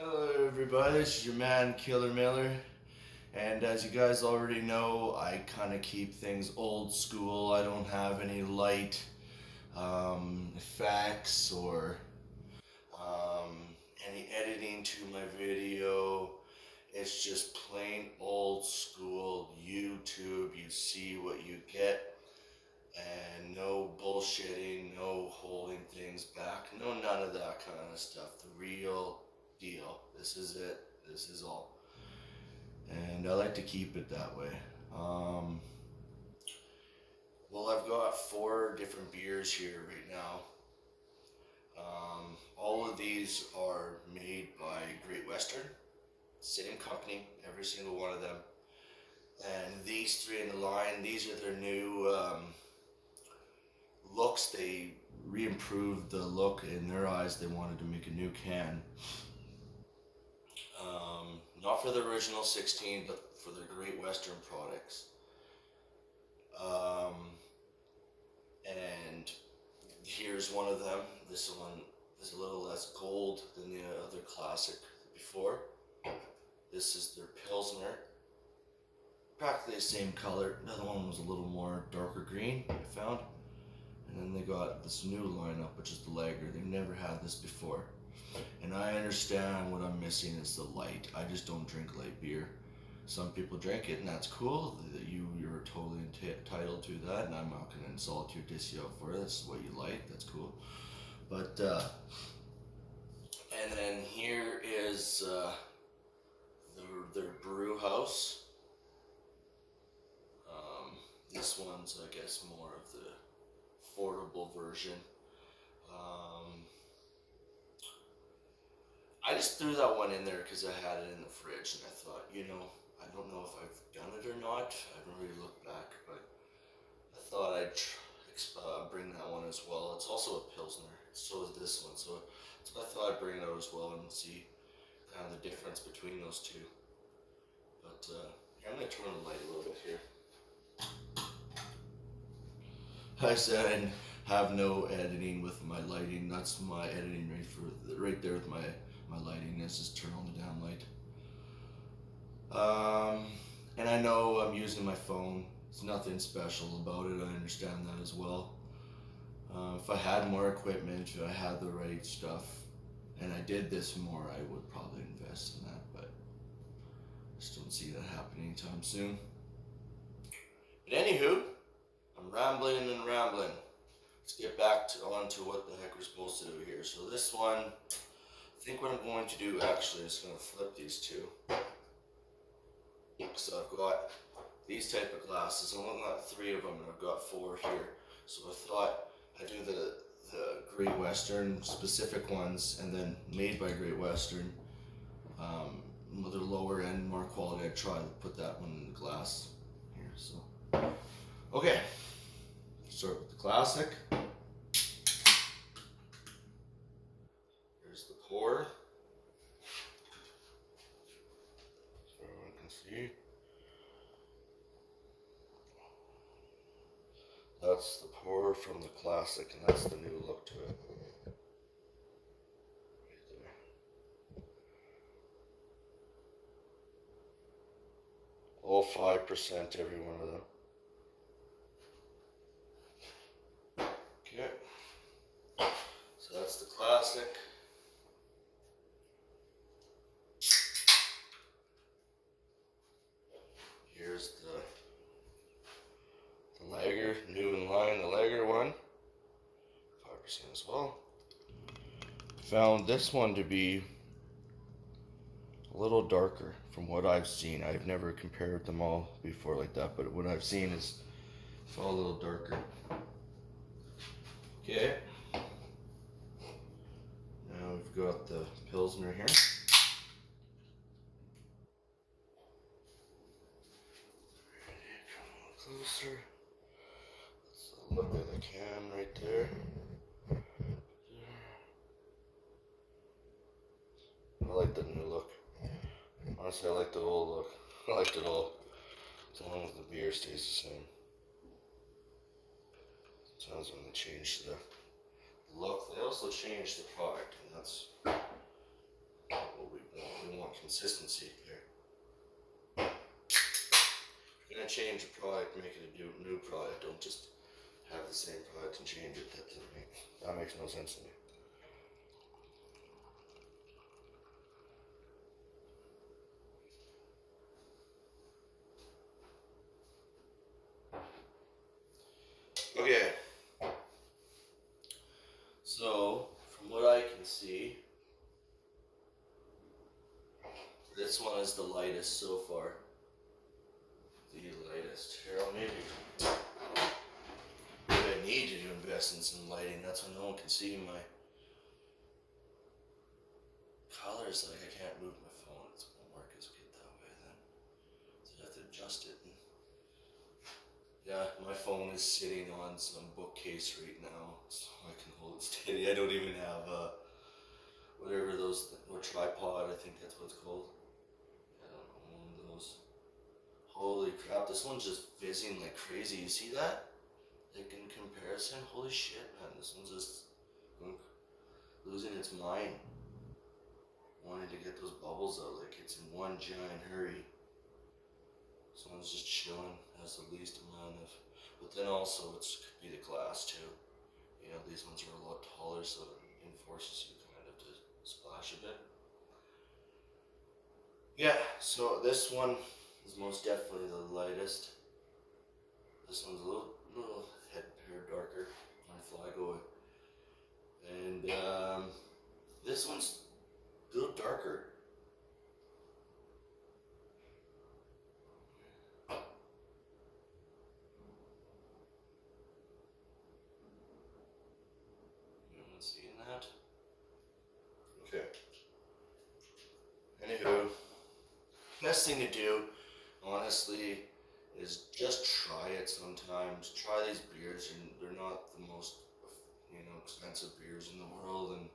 Hello, everybody. This is your man, Killer Miller. And as you guys already know, I kind of keep things old school. I don't have any light um, effects or um, any editing to my video. It's just plain old school YouTube. You see what you get. And no bullshitting, no holding things back, no none of that kind of stuff. The real deal. This is it. This is all. And I like to keep it that way. Um, well, I've got four different beers here right now. Um, all of these are made by Great Western. Same company, every single one of them. And these three in the line, these are their new um, looks. They re-improved the look in their eyes. They wanted to make a new can. Not for the original 16, but for the Great Western products. Um, and here's one of them. This one is a little less gold than the other classic before. This is their Pilsner. Practically the same color. Another one was a little more darker green, I found. And then they got this new lineup, which is the Lager. They've never had this before. And I understand what I'm missing is the light. I just don't drink light beer. Some people drink it, and that's cool. You you're totally entitled to that, and I'm not gonna insult you, diss you out for it. That's what you like. That's cool. But uh, and then here is uh, their their brew house. Um, this one's I guess more of the affordable version. Um, I just threw that one in there because I had it in the fridge, and I thought, you know, I don't know if I've done it or not. I haven't really looked back, but I thought I'd uh, bring that one as well. It's also a pilsner, so is this one. So, so I thought I'd bring out as well and see kind of the difference between those two. But uh, I'm gonna turn the light a little bit here. I said I have no editing with my lighting. That's my editing right for right there with my my lighting. Let's just turn on the down light. Um, and I know I'm using my phone. It's nothing special about it. I understand that as well. Uh, if I had more equipment, if I had the right stuff, and I did this more, I would probably invest in that. But I just don't see that happening anytime soon. But anywho, I'm rambling and rambling. Let's get back to, on to what the heck we're supposed to do here. So this one, I think what I'm going to do actually is going to flip these two. So I've got these type of glasses. I've only got three of them and I've got four here. So I thought I'd do the, the Great Western specific ones and then made by Great Western. Um, with a lower end, more quality, I'd try to put that one in the glass here. So, okay. Start with the classic. Here's the pour. So everyone can see. That's the pour from the classic, and that's the new look to it. All 5%, every one of them. Okay. So that's the classic. Here's the the lager, new in line, the lager one. 5% as well. Found this one to be a little darker from what I've seen. I've never compared them all before like that, but what I've seen is it's all a little darker. Okay. Now we've got the Pilsner here. Come a little closer. Let's look at the can right there. I like the new look. Honestly, I like the old look. I liked it all. As long as the beer stays the same. Sometimes when they change the look, they also change the product, and that's what we've consistency here. If you're gonna change a product, make it a new, new product. Don't just have the same product and change it. That doesn't make that makes no sense to me. Okay. So, from what I can see, this one is the lightest so far. The lightest. Here, I'll maybe. I need to invest in some lighting. That's when no one can see my colors. Like I can't move my phone. It won't work as good that way then. So I have to adjust it. And yeah, my phone is sitting on some bookcase right now, so I can hold it steady. I don't even have uh, whatever those or tripod. I think that's what it's called. I don't know one of those. Holy crap! This one's just fizzing like crazy. You see that? Like in comparison, holy shit, man! This one's just losing its mind. Wanting to get those bubbles out like it's in one giant hurry. This one's just chilling, has the least amount of. But then also, it could be the glass too. You know, these ones are a lot taller, so it enforces you kind of to splash a bit. Yeah, so this one is most definitely the lightest. This one's a little, little head hair darker on Flygo. And um, this one's a little darker. Okay. Anywho, best thing to do, honestly, is just try it sometimes. Try these beers, and they're not the most, you know, expensive beers in the world, and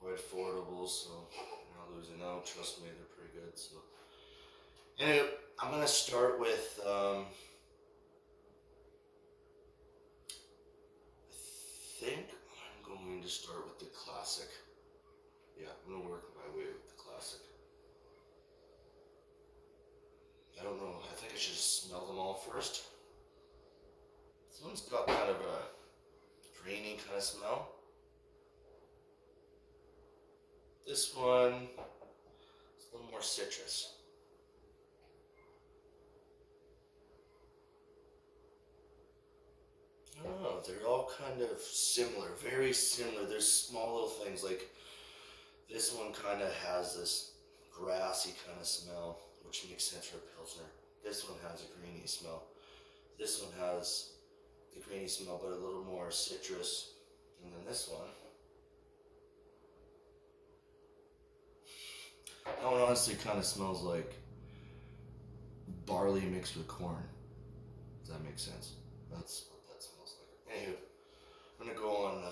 quite affordable. So you're not losing out. Trust me, they're pretty good. So, anyway, I'm gonna start with. Um, I think I'm going to start with the classic. Yeah, I'm gonna work my way with the classic. I don't know. I think I should smell them all first. This one's got kind of a grainy kind of smell. This one is a little more citrus. I don't know. They're all kind of similar, very similar. There's small little things like this one kind of has this grassy kind of smell, which makes sense for a pilsner. This one has a greeny smell. This one has the greeny smell, but a little more citrus. And then this one. That one honestly kind of smells like barley mixed with corn. Does that make sense? That's what that smells like. Anywho, I'm gonna go on uh,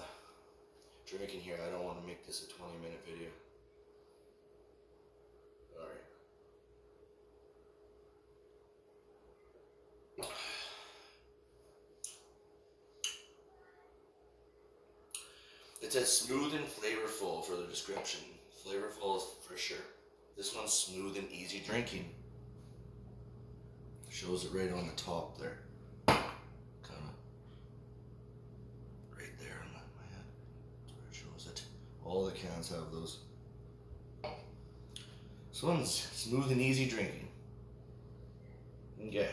drinking here. I don't want to make this a 20 minute video. Alright. It says smooth and flavorful for the description. Flavorful is for sure. This one's smooth and easy drinking. Shows it right on the top there. Kind of right there on my, my head. That's where it shows it. All the have those. This one's smooth and easy drinking. Yeah.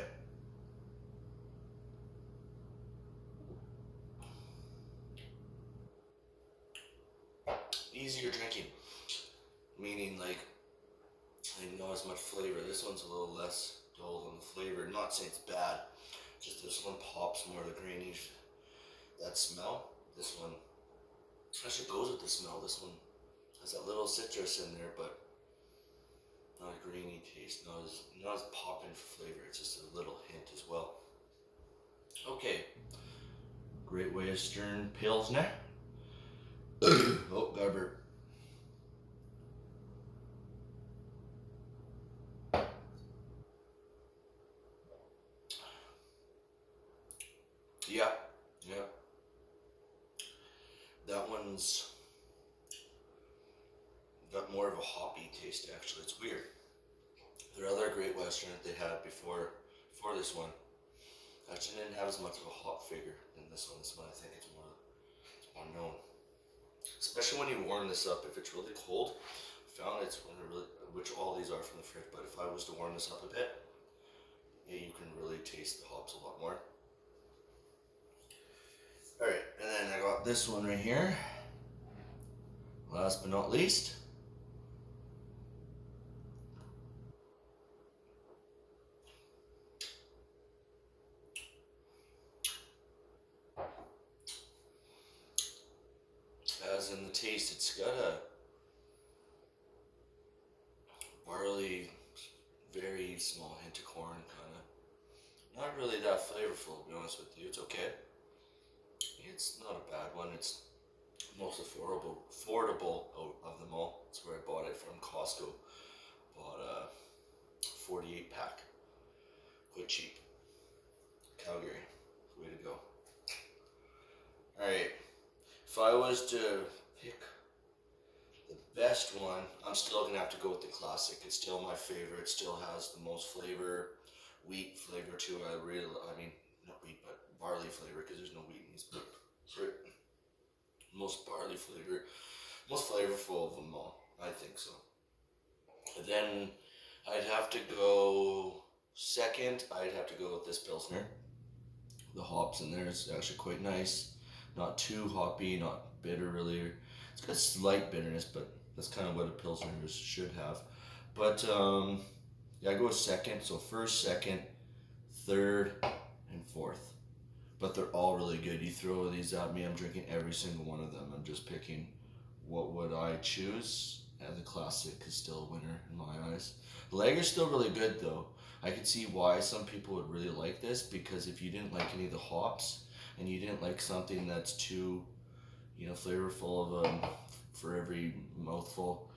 Easier drinking. Meaning like not as much flavor. This one's a little less dull than the flavor. Not saying it's bad. Just this one pops more of the greenish. That smell. This one actually goes with the smell. This one has that little citrus in there, but not a greeny taste. Not as not as popping for flavor. It's just a little hint as well. Okay. Great Western Pilsner. oh, Garber. Yeah, yeah. That one's more of a hoppy taste. Actually, it's weird. Their other Great Western that they had before before this one actually didn't have as much of a hop figure than this one. This one I think it's more it's more known, especially when you warm this up. If it's really cold, I found it's when it really which all these are from the fridge. But if I was to warm this up a bit, yeah, you can really taste the hops a lot more. All right, and then I got this one right here. Last but not least. As in the taste, it's got a barley, very small hint of corn, kind of. Not really that flavorful, to be honest with you. It's okay. It's not a bad one. It's most affordable, affordable of them all. That's where I bought it from Costco. Bought a 48 pack. Quite cheap. Calgary, way to go. Alright, if I was to pick the best one, I'm still gonna have to go with the classic. It's still my favorite. It still has the most flavor, wheat flavor too. I really, I mean, not wheat, but barley flavor because there's no wheat in these. But most barley flavor, most flavorful of them all. I think so. And then I'd have to go second. I'd have to go with this pilsner. The hops in there is actually quite nice. Not too hoppy, not bitter really. It's got slight bitterness, but that's kind of what a pilsner should have. But um, yeah, I go second. So first, second, third, and fourth but they're all really good. You throw these at me, I'm drinking every single one of them. I'm just picking what would I choose, and the classic is still a winner in my eyes. Lager's still really good though. I could see why some people would really like this because if you didn't like any of the hops and you didn't like something that's too, you know, flavorful of a for every mouthful,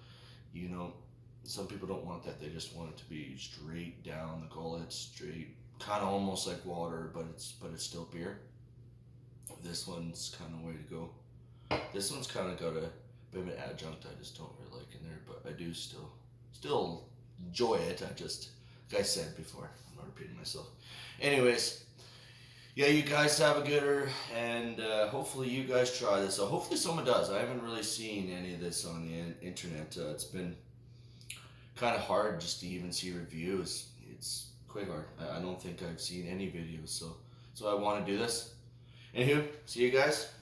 you know, some people don't want that. They just want it to be straight down the gullet, straight kind of almost like water, but it's but it's still beer. This one's kind of way to go. This one's kind of got a bit of an adjunct I just don't really like in there, but I do still still enjoy it. I just like I said before, I'm not repeating myself. Anyways, yeah, you guys have a gooder, and uh, hopefully you guys try this. So hopefully someone does. I haven't really seen any of this on the internet. Uh, it's been kind of hard just to even see reviews. It's Quagard. I, I don't think I've seen any videos, so so I want to do this. Anywho, see you guys.